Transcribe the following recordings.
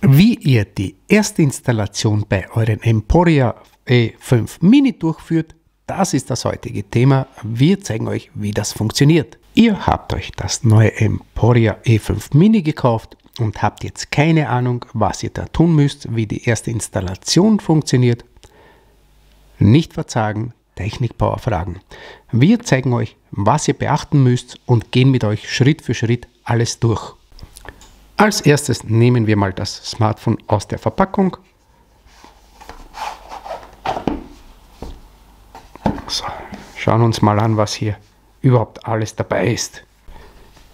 Wie ihr die erste Installation bei euren Emporia E5 Mini durchführt, das ist das heutige Thema. Wir zeigen euch, wie das funktioniert. Ihr habt euch das neue Emporia E5 Mini gekauft und habt jetzt keine Ahnung, was ihr da tun müsst, wie die erste Installation funktioniert. Nicht verzagen, Technikpower fragen. Wir zeigen euch, was ihr beachten müsst und gehen mit euch Schritt für Schritt alles durch. Als erstes nehmen wir mal das Smartphone aus der Verpackung. So, schauen uns mal an, was hier überhaupt alles dabei ist.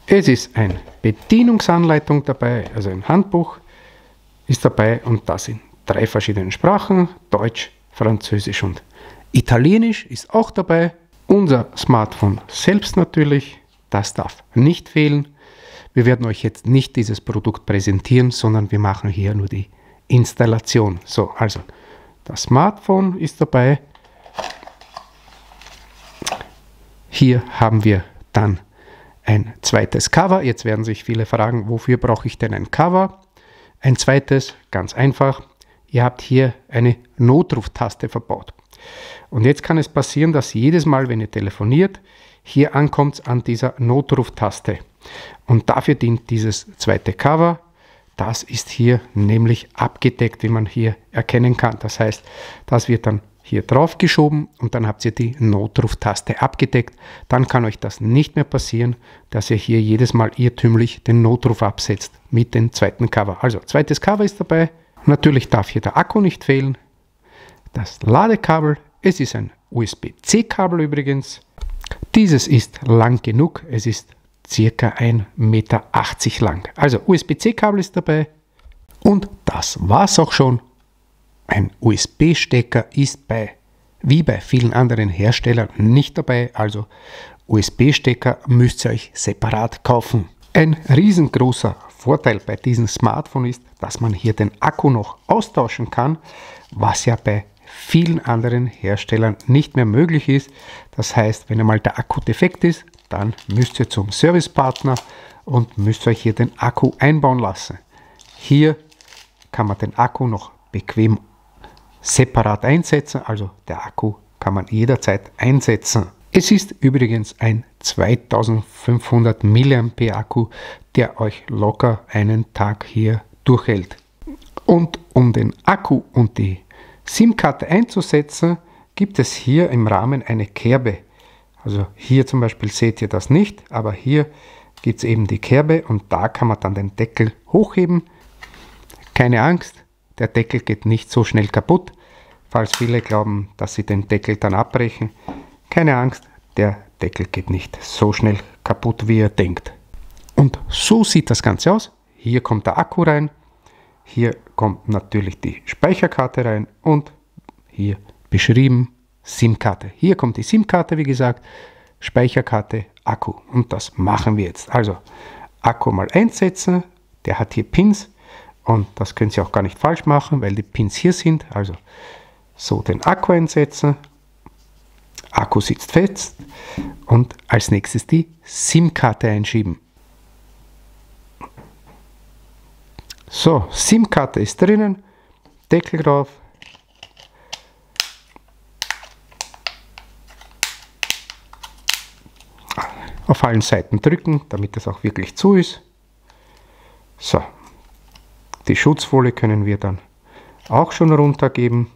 Es ist eine Bedienungsanleitung dabei, also ein Handbuch ist dabei und das in drei verschiedenen Sprachen, Deutsch, Französisch und Italienisch ist auch dabei. Unser Smartphone selbst natürlich, das darf nicht fehlen. Wir werden euch jetzt nicht dieses Produkt präsentieren, sondern wir machen hier nur die Installation. So, also das Smartphone ist dabei. Hier haben wir dann ein zweites Cover. Jetzt werden sich viele fragen, wofür brauche ich denn ein Cover? Ein zweites, ganz einfach, ihr habt hier eine Notruftaste verbaut. Und jetzt kann es passieren, dass jedes Mal, wenn ihr telefoniert, hier ankommt an dieser Notruftaste. Und dafür dient dieses zweite Cover. Das ist hier nämlich abgedeckt, wie man hier erkennen kann. Das heißt, das wird dann hier drauf geschoben und dann habt ihr die Notruftaste abgedeckt. Dann kann euch das nicht mehr passieren, dass ihr hier jedes Mal irrtümlich den Notruf absetzt mit dem zweiten Cover. Also zweites Cover ist dabei. Natürlich darf hier der Akku nicht fehlen. Das Ladekabel, es ist ein USB-C-Kabel übrigens. Dieses ist lang genug, es ist circa 1,80 Meter lang. Also USB-C-Kabel ist dabei und das war's auch schon. Ein USB-Stecker ist bei, wie bei vielen anderen Herstellern, nicht dabei, also USB-Stecker müsst ihr euch separat kaufen. Ein riesengroßer Vorteil bei diesem Smartphone ist, dass man hier den Akku noch austauschen kann, was ja bei vielen anderen Herstellern nicht mehr möglich ist. Das heißt, wenn einmal der Akku defekt ist, dann müsst ihr zum Servicepartner und müsst euch hier den Akku einbauen lassen. Hier kann man den Akku noch bequem separat einsetzen, also der Akku kann man jederzeit einsetzen. Es ist übrigens ein 2500 mAh Akku, der euch locker einen Tag hier durchhält. Und um den Akku und die SIM-Karte einzusetzen, gibt es hier im Rahmen eine Kerbe. Also hier zum Beispiel seht ihr das nicht, aber hier gibt es eben die Kerbe und da kann man dann den Deckel hochheben. Keine Angst, der Deckel geht nicht so schnell kaputt, falls viele glauben, dass sie den Deckel dann abbrechen. Keine Angst, der Deckel geht nicht so schnell kaputt, wie ihr denkt. Und so sieht das Ganze aus. Hier kommt der Akku rein, hier kommt natürlich die Speicherkarte rein und hier beschrieben SIM-Karte. Hier kommt die SIM-Karte, wie gesagt, Speicherkarte, Akku. Und das machen wir jetzt. Also Akku mal einsetzen, der hat hier Pins und das können Sie auch gar nicht falsch machen, weil die Pins hier sind. Also so den Akku einsetzen. Akku sitzt fest. Und als nächstes die SIM-Karte einschieben. So, SIM-Karte ist drinnen. Deckel drauf. Auf allen Seiten drücken, damit es auch wirklich zu ist. So, die Schutzfolie können wir dann auch schon runtergeben.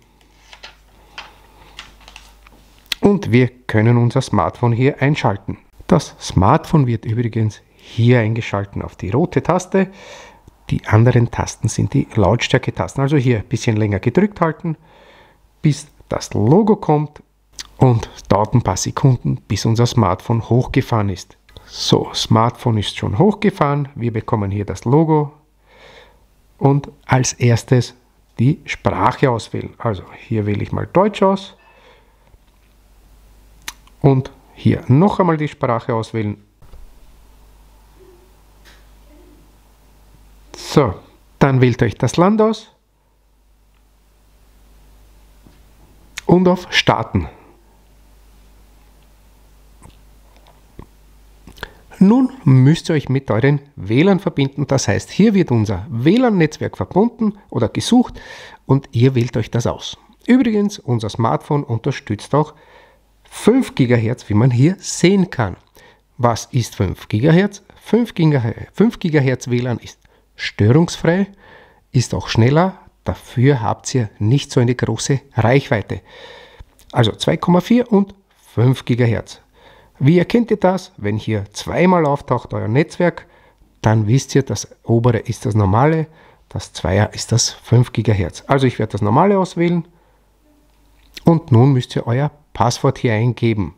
Und wir können unser Smartphone hier einschalten. Das Smartphone wird übrigens hier eingeschalten auf die rote Taste. Die anderen Tasten sind die Lautstärke-Tasten. Also hier ein bisschen länger gedrückt halten, bis das Logo kommt und dauert ein paar Sekunden, bis unser Smartphone hochgefahren ist. So, Smartphone ist schon hochgefahren. Wir bekommen hier das Logo und als erstes die Sprache auswählen. Also hier wähle ich mal Deutsch aus und hier noch einmal die Sprache auswählen. So, dann wählt euch das Land aus und auf Starten. Nun müsst ihr euch mit euren WLAN verbinden. Das heißt, hier wird unser WLAN-Netzwerk verbunden oder gesucht und ihr wählt euch das aus. Übrigens, unser Smartphone unterstützt auch 5 GHz, wie man hier sehen kann. Was ist 5 GHz? 5 GHz, WLAN ist störungsfrei, ist auch schneller, dafür habt ihr nicht so eine große Reichweite. Also 2,4 und 5 GHz. Wie erkennt ihr das? Wenn hier zweimal auftaucht euer Netzwerk, dann wisst ihr, das obere ist das normale, das Zweier ist das 5 GHz. Also ich werde das normale auswählen und nun müsst ihr euer Passwort hier eingeben.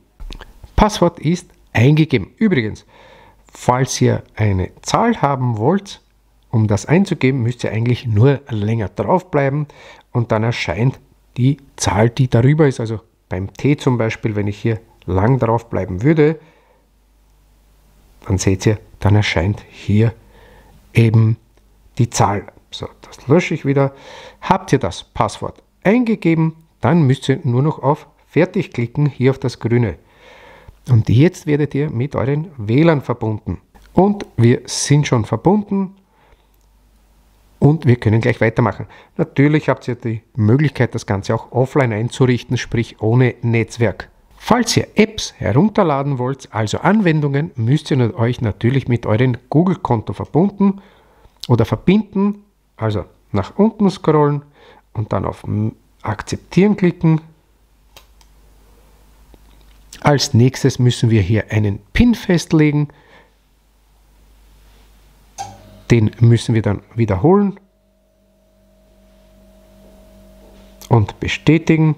Passwort ist eingegeben. Übrigens, falls ihr eine Zahl haben wollt, um das einzugeben, müsst ihr eigentlich nur länger draufbleiben und dann erscheint die Zahl, die darüber ist. Also beim T zum Beispiel, wenn ich hier lang drauf bleiben würde, dann seht ihr, dann erscheint hier eben die Zahl. So, das lösche ich wieder. Habt ihr das Passwort eingegeben, dann müsst ihr nur noch auf Fertig klicken, hier auf das grüne. Und jetzt werdet ihr mit euren WLAN verbunden. Und wir sind schon verbunden und wir können gleich weitermachen. Natürlich habt ihr die Möglichkeit, das Ganze auch offline einzurichten, sprich ohne Netzwerk. Falls ihr Apps herunterladen wollt, also Anwendungen, müsst ihr euch natürlich mit eurem Google-Konto verbunden oder verbinden. Also nach unten scrollen und dann auf Akzeptieren klicken. Als nächstes müssen wir hier einen PIN festlegen. Den müssen wir dann wiederholen und bestätigen.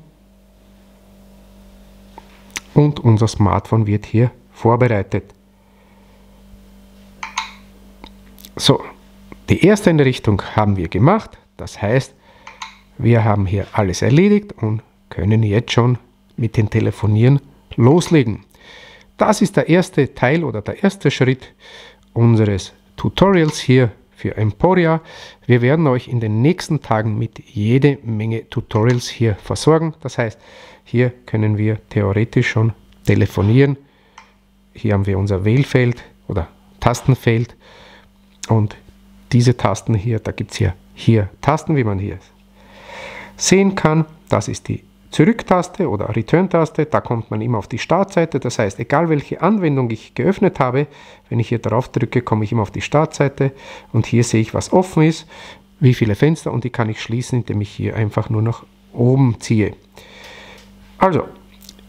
Und unser Smartphone wird hier vorbereitet. So, die erste Einrichtung haben wir gemacht. Das heißt, wir haben hier alles erledigt und können jetzt schon mit dem Telefonieren loslegen. Das ist der erste Teil oder der erste Schritt unseres Tutorials hier für Emporia. Wir werden euch in den nächsten Tagen mit jede Menge Tutorials hier versorgen. Das heißt, hier können wir theoretisch schon telefonieren. Hier haben wir unser Wählfeld oder Tastenfeld und diese Tasten hier, da gibt es hier, hier Tasten, wie man hier sehen kann. Das ist die Zurück-Taste oder Return-Taste, da kommt man immer auf die Startseite. Das heißt, egal welche Anwendung ich geöffnet habe, wenn ich hier drauf drücke, komme ich immer auf die Startseite und hier sehe ich, was offen ist, wie viele Fenster und die kann ich schließen, indem ich hier einfach nur nach oben ziehe. Also,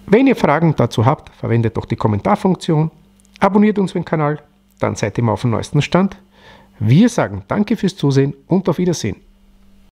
wenn ihr Fragen dazu habt, verwendet doch die Kommentarfunktion, abonniert unseren Kanal, dann seid ihr immer auf dem neuesten Stand. Wir sagen danke fürs Zusehen und auf Wiedersehen.